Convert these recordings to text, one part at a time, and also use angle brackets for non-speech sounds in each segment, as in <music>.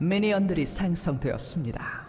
미니언들이 생성되었습니다.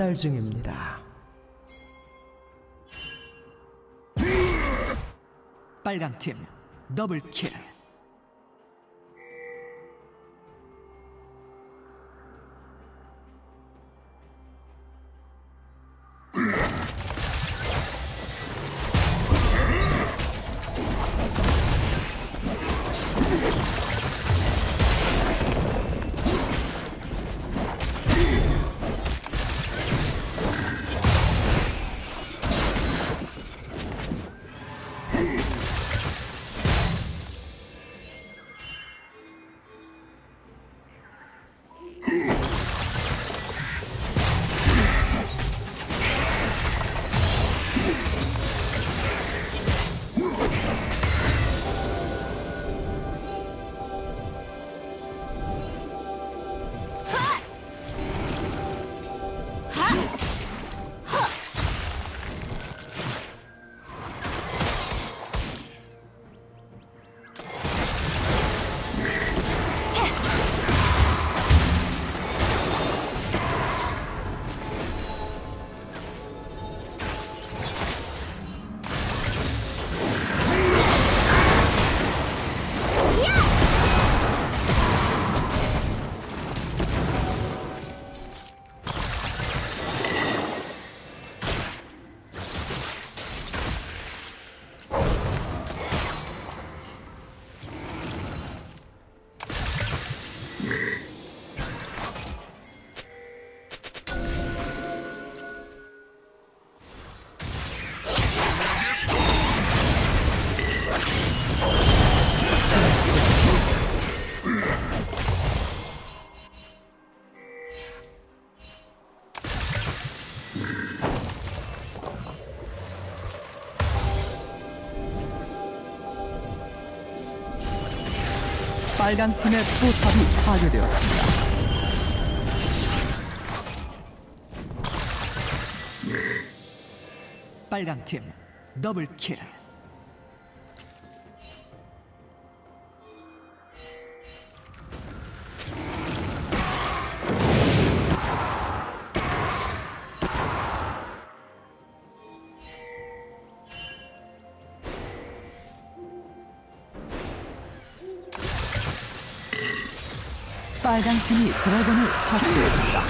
학살 중입니다. 빨강 팀 더블 킬 빨간 팀의 포탑이 파괴되었습니다. 빨강 팀 더블 킬 드래곤을 처치했습니다.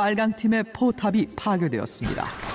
빨강 팀의 포탑이 파괴되었습니다.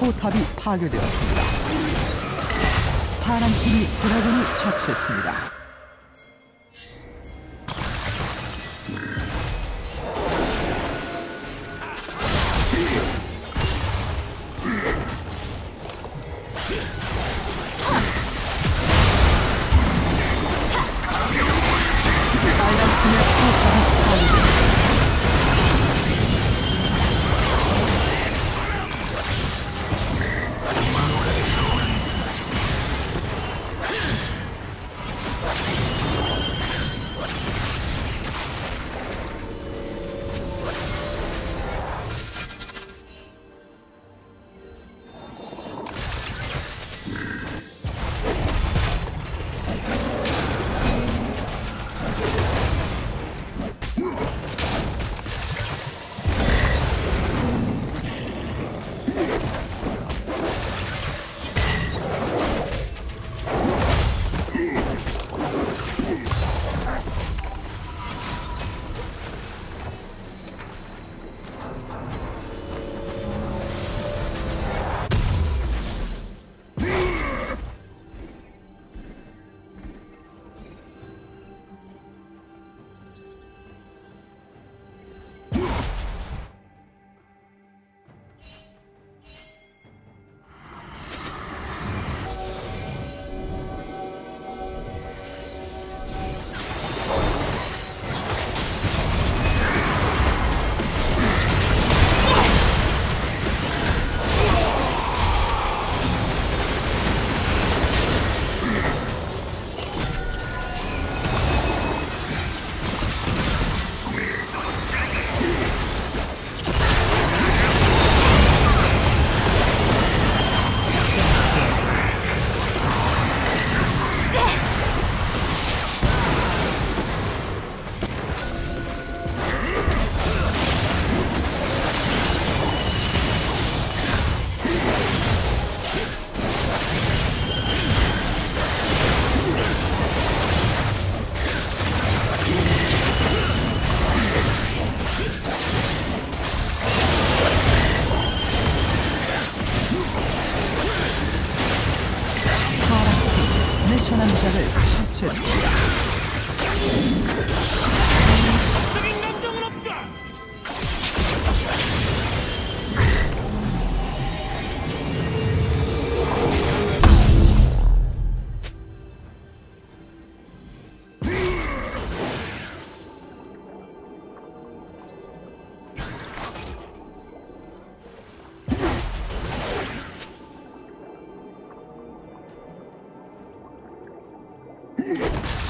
포탑이 파괴되었습니다. 파랑 팀이 드래곤을 처치했습니다. Yeah. <laughs>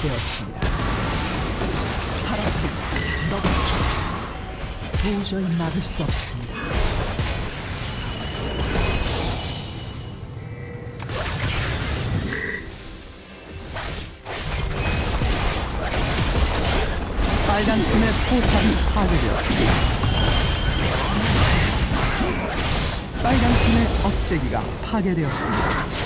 되었습니다. 파란 팀 더블킬. 도저히 막을 수 없습니다. 빨간 팀의 포탑이 파괴되었습니다. 빨간 팀의 억제기가 파괴되었습니다.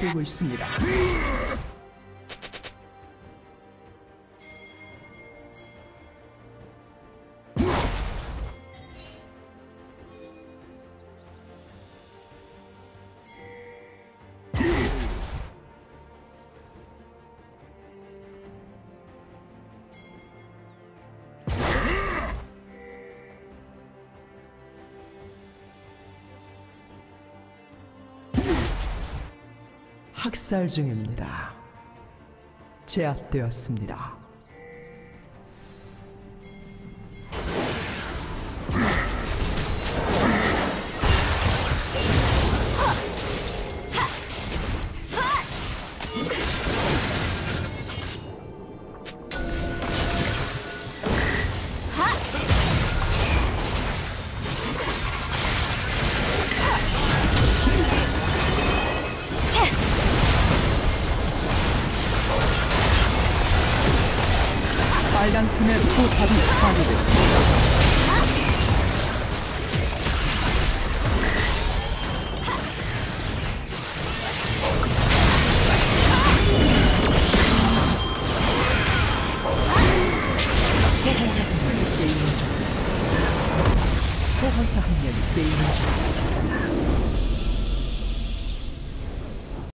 되고 있습니다. 학살 중입니다. 제압되었습니다.